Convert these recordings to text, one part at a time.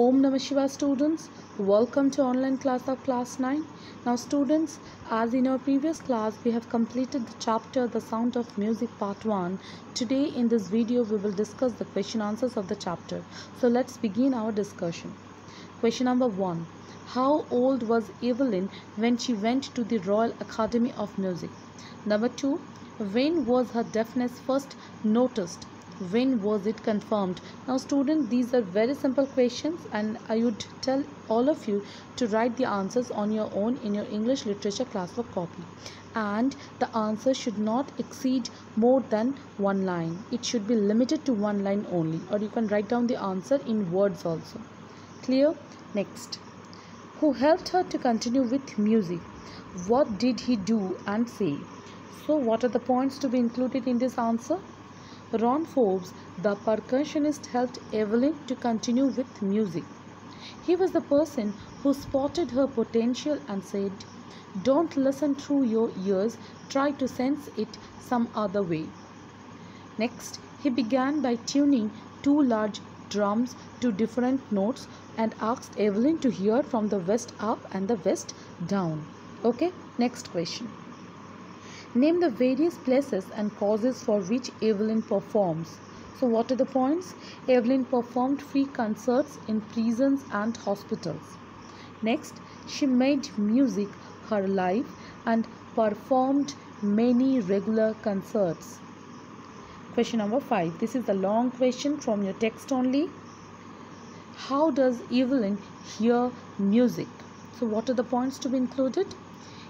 Om Namah Shiva students, welcome to online class of class 9. Now students, as in our previous class we have completed the chapter The Sound of Music part 1. Today in this video we will discuss the question answers of the chapter. So let's begin our discussion. Question number 1. How old was Evelyn when she went to the Royal Academy of Music? Number 2. When was her deafness first noticed? When was it confirmed? Now student these are very simple questions and i would tell all of you to write the answers on your own in your english literature classwork copy. And the answer should not exceed more than one line. It should be limited to one line only. Or you can write down the answer in words also. Clear? Next. Who helped her to continue with music? What did he do and say? So what are the points to be included in this answer Ron Forbes, the percussionist, helped Evelyn to continue with music. He was the person who spotted her potential and said, Don't listen through your ears, try to sense it some other way. Next, he began by tuning two large drums to different notes and asked Evelyn to hear from the west up and the west down. Okay, next question. Name the various places and causes for which Evelyn performs. So, what are the points? Evelyn performed free concerts in prisons and hospitals. Next, she made music her life and performed many regular concerts. Question number 5. This is the long question from your text only. How does Evelyn hear music? So, what are the points to be included?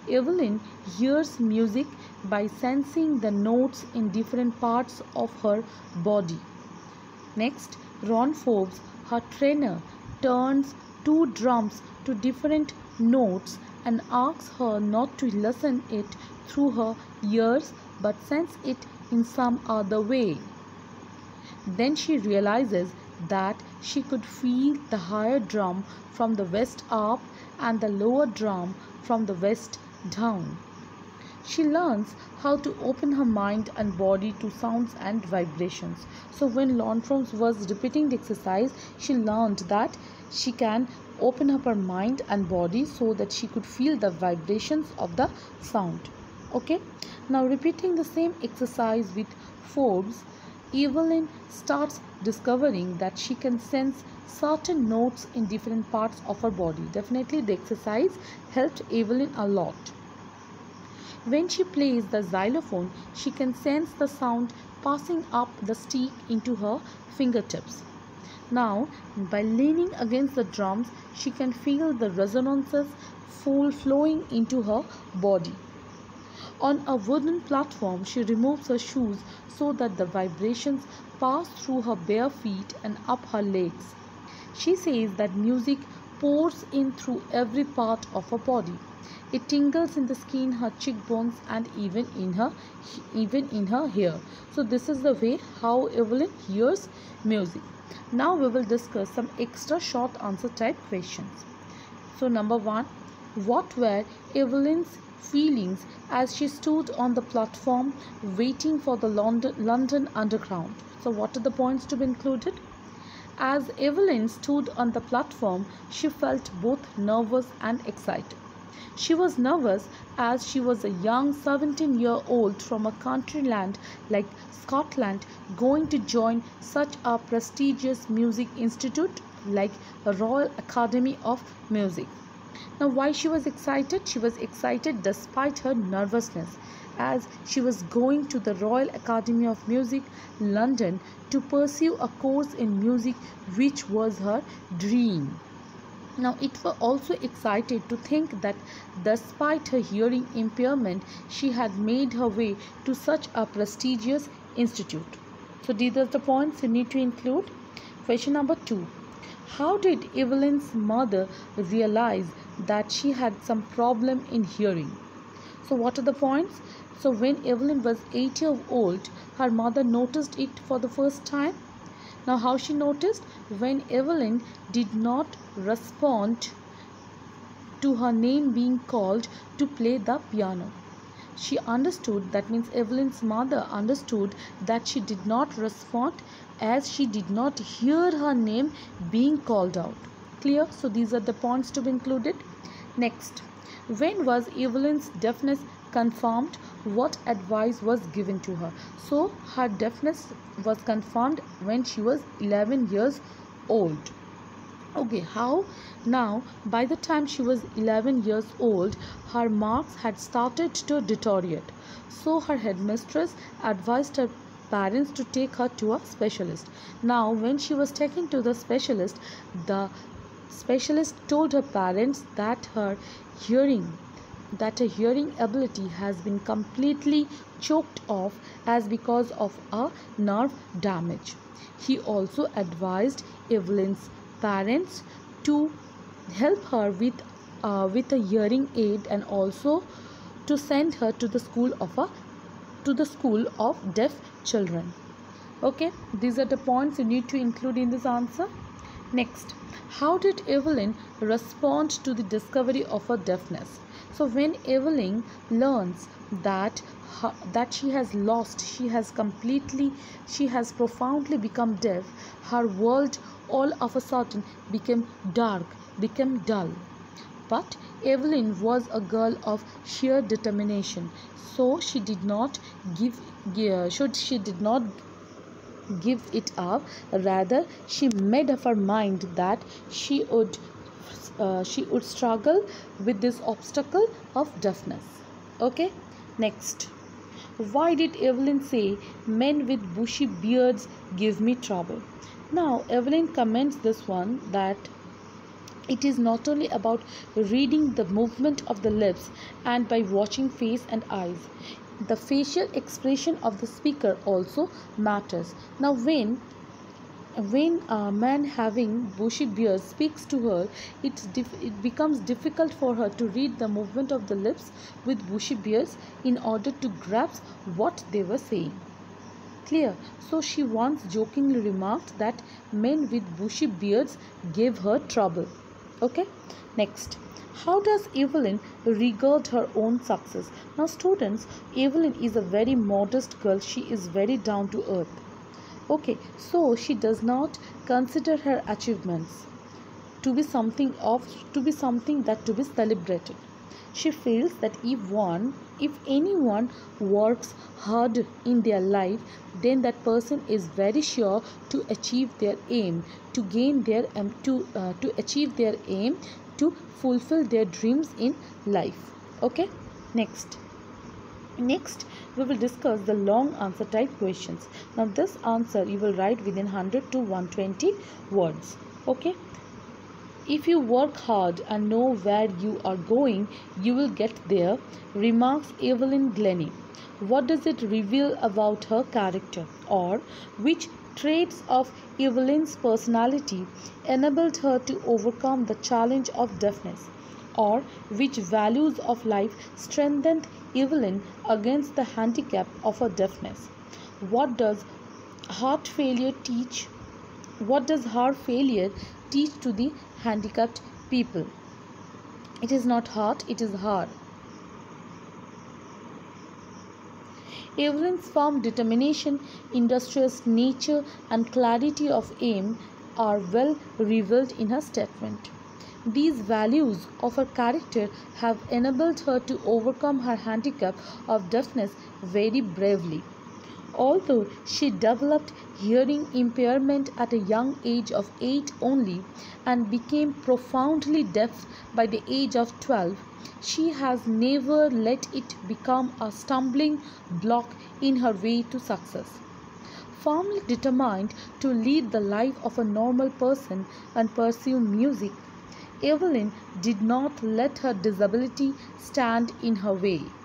Evelyn hears music by sensing the notes in different parts of her body. Next, Ron Forbes, her trainer, turns two drums to different notes and asks her not to listen it through her ears but sense it in some other way. Then she realizes that she could feel the higher drum from the west up and the lower drum from the west down. She learns how to open her mind and body to sounds and vibrations. So when Ron Forbes was repeating the exercise, she learned that she can open up her mind and body so that she could feel the vibrations of the sound. Okay. Now repeating the same exercise with Forbes, Evelyn starts discovering that she can sense certain notes in different parts of her body. Definitely the exercise helped Evelyn a lot. When she plays the xylophone, she can sense the sound passing up the stick into her fingertips. Now, by leaning against the drums, she can feel the resonances full flowing into her body. On a wooden platform, she removes her shoes so that the vibrations pass through her bare feet and up her legs. She says that music pours in through every part of her body. It tingles in the skin, her cheekbones, and even in her even in her hair. So this is the way how Evelyn hears music. Now we will discuss some extra short answer type questions. So number one, what were Evelyn's feelings as she stood on the platform waiting for the London, London Underground? So what are the points to be included? As Evelyn stood on the platform, she felt both nervous and excited. She was nervous as she was a young 17 year old from a country land like Scotland going to join such a prestigious music institute like the Royal Academy of Music. Now, why she was excited? She was excited despite her nervousness as she was going to the Royal Academy of Music, London, to pursue a course in music which was her dream. Now, it was also excited to think that despite her hearing impairment, she had made her way to such a prestigious institute. So, these are the points you need to include. Question number two How did Evelyn's mother realize that she had some problem in hearing? So, what are the points? So, when Evelyn was 8 years old, her mother noticed it for the first time. Now, how she noticed? When Evelyn did not respond to her name being called to play the piano. She understood, that means Evelyn's mother understood that she did not respond as she did not hear her name being called out. clear so these are the points to be included next when was evelyn's deafness confirmed what advice was given to her. So her deafness was confirmed when she was 11 years old. Okay how? Now by the time she was 11 years old her marks had started to deteriorate. So her headmistress advised her parents to take her to a specialist. Now when she was taken to the specialist the specialist told her parents that her hearing that her hearing ability has been completely choked off as because of a nerve damage. He also advised evelyn's parents to help her with uh, with a hearing aid and also to send her to the school of a to the school of deaf children. Okay these are the points you need to include in this answer next how did evelyn respond to the discovery of her deafness? So when evelyn learns that her, that she has lost she has completely she has profoundly become deaf her world all of a sudden became dark became dull. But evelyn was a girl of sheer determination. So she did not give uh, should she did not give it up. Rather she made up her mind that she would uh, she would struggle with this obstacle of deafness. Okay next. Why did evelyn say men with bushy beards give me trouble? Now evelyn comments this one that it is not only about reading the movement of the lips and by watching face and eyes the facial expression of the speaker also matters. Now when when a man having bushy beard speaks to her it, it becomes difficult for her to read the movement of the lips with bushy beards in order to grasp what they were saying. Clear? So she once jokingly remarked that men with bushy beards gave her trouble. Okay? Next. How does evelyn regard her own success now students evelyn is a very modest girl. She is very down to earth. Okay so she does not consider her achievements to be something of to be something that to be celebrated. She feels that if one if anyone works hard in their life then that person is very sure to achieve their aim to gain their um, to uh, to achieve their aim to fulfill their dreams in life. Okay next Next, we will discuss the long answer type questions. Now, this answer you will write within 100 to 120 words. Okay. If you work hard and know where you are going, you will get there, remarks Evelyn Glennie. What does it reveal about her character? Or which traits of Evelyn's personality enabled her to overcome the challenge of deafness? Or which values of life strengthened Evelyn against the handicap of her deafness? What does heart failure teach? What does heart failure teach to the handicapped people? It is not heart, it is hard. Evelyn's firm determination, industrious nature, and clarity of aim are well revealed in her statement. These values of her character have enabled her to overcome her handicap of deafness very bravely. Although she developed hearing impairment at a young age of 8 only and became profoundly deaf by the age of 12, she has never let it become a stumbling block in her way to success. Firmly determined to lead the life of a normal person and pursue music, Evelyn did not let her disability stand in her way.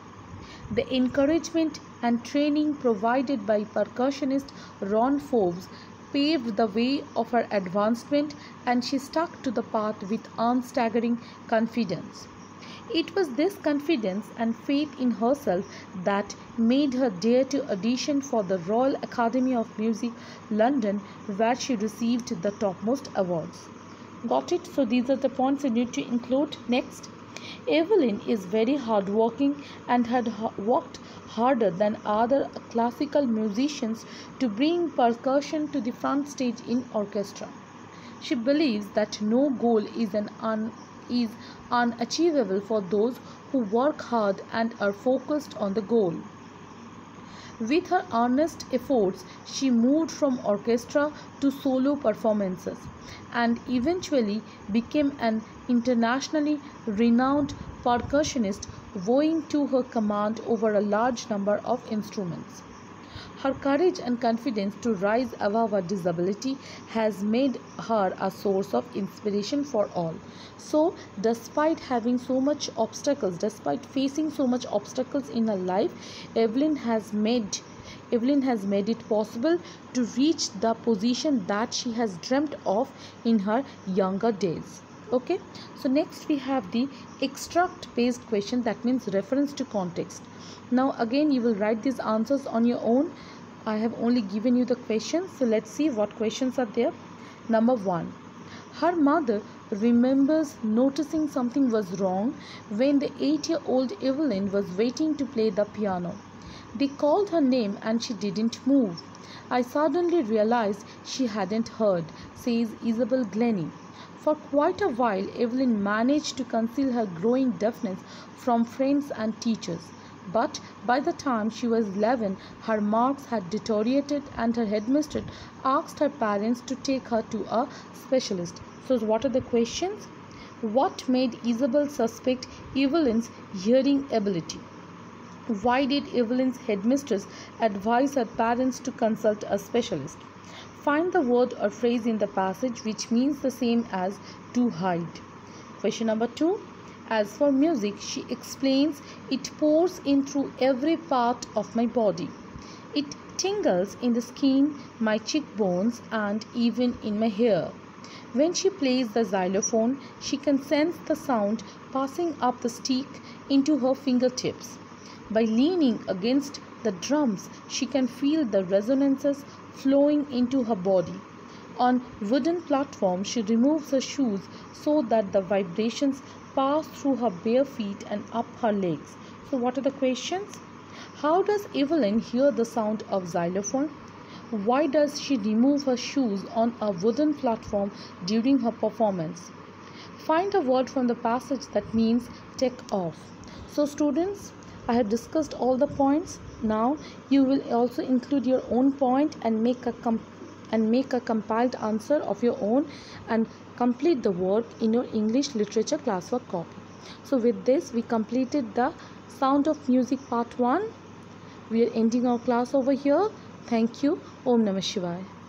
The encouragement and training provided by percussionist Ron Forbes paved the way of her advancement and she stuck to the path with unstaggering confidence. It was this confidence and faith in herself that made her dare to audition for the Royal Academy of Music, London, where she received the topmost awards. Got it? So these are the points you need to include. Next, Evelyn is very hardworking and had worked harder than other classical musicians to bring percussion to the front stage in orchestra. She believes that no goal is an un- is unachievable for those who work hard and are focused on the goal. With her earnest efforts, she moved from orchestra to solo performances and eventually became an internationally renowned percussionist owing to her command over a large number of instruments. Her courage and confidence to rise above her disability has made her a source of inspiration for all. So, despite having so much obstacles, despite facing so much obstacles in her life, Evelyn has made Evelyn has made it possible to reach the position that she has dreamt of in her younger days okay? So next we have the extract based question. That means reference to context. Now again you will write these answers on your own. I have only given you the questions. So let's see what questions are there. Number 1 her mother remembers noticing something was wrong when the 8 year old evelyn was waiting to play the piano. They called her name and she didn't move. I suddenly realized she hadn't heard says isabel glennie for quite a while, Evelyn managed to conceal her growing deafness from friends and teachers. But by the time she was 11, her marks had deteriorated and her headmistress asked her parents to take her to a specialist. So, what are the questions? What made Isabel suspect Evelyn's hearing ability? Why did Evelyn's headmistress advise her parents to consult a specialist? Find the word or phrase in the passage which means the same as to hide. Question number 2. As for music, she explains it pours in through every part of my body. It tingles in the skin, my cheekbones, and even in my hair. When she plays the xylophone, she can sense the sound passing up the stick into her fingertips. By leaning against the drums, she can feel the resonances flowing into her body. On wooden platform, she removes her shoes so that the vibrations pass through her bare feet and up her legs. So, what are the questions? How does Evelyn hear the sound of xylophone? Why does she remove her shoes on a wooden platform during her performance? Find a word from the passage that means take off. So, students, I have discussed all the points. Now you will also include your own point and make a and make a compiled answer of your own and complete the work in your English literature classwork copy. So with this we completed the Sound of Music part 1. We are ending our class over here. Thank you. Om Namah Shivaya.